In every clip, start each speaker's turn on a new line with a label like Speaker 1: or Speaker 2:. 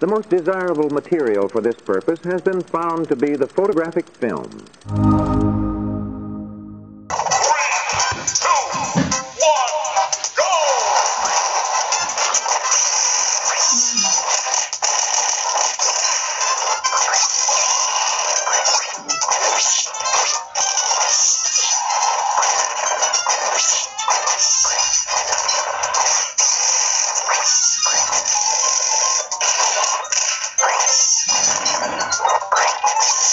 Speaker 1: The most desirable material for this purpose has been found to be the photographic film.
Speaker 2: you.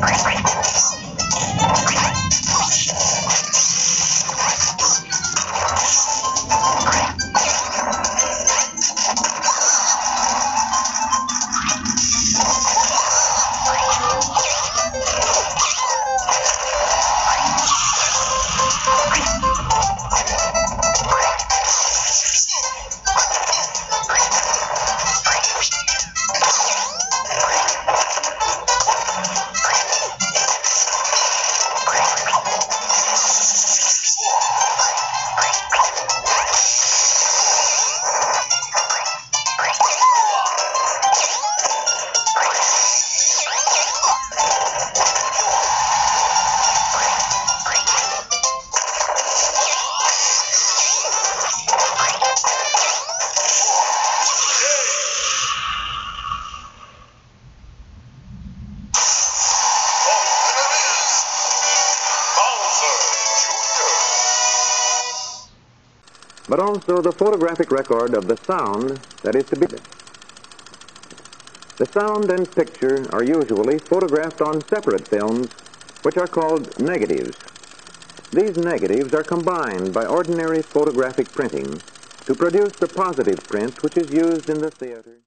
Speaker 2: Chris, Chris.
Speaker 1: But also the photographic record of the sound that is to be. The sound and picture are usually photographed on separate films, which are called negatives. These negatives are combined by ordinary photographic printing to produce the positive print which is used in the theater.